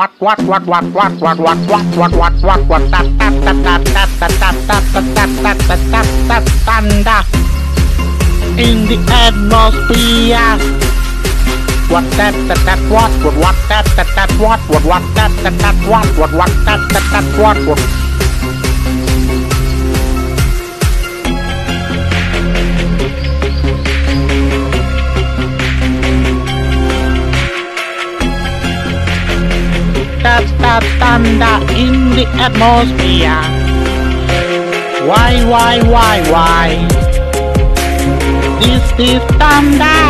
what what what what what what what what what what what what that that that that that that that that that that that that that that thunder in the atmosphere what that that that what what what that that that what what what that that that what what what that that that what what thunder in the atmosphere why why why why this is thunder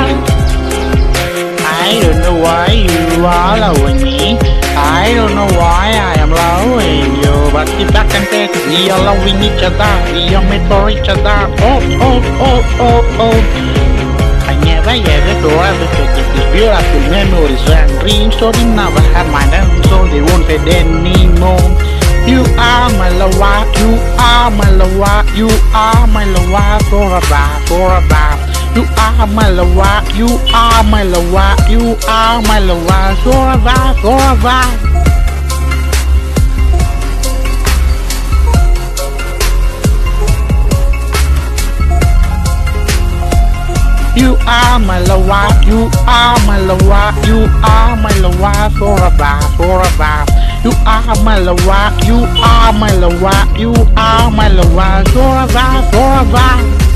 I don't know why you are loving me. I don't know why I am loving you. But if I can take we are loving each other. We are made for each other. Oh, oh, oh, oh, oh. I never ever thought I would these beautiful memories and dreams. So they never had my name, so they won't fade anymore. You are my lover, you are my lover, you are my lover forever, forever. You are my lover, you are my lover, you are my lover forever, forever. You are my lover, you are my lover, you are my lover forever, forever. You are my lover, you are my lover, you are my lover forever, forever.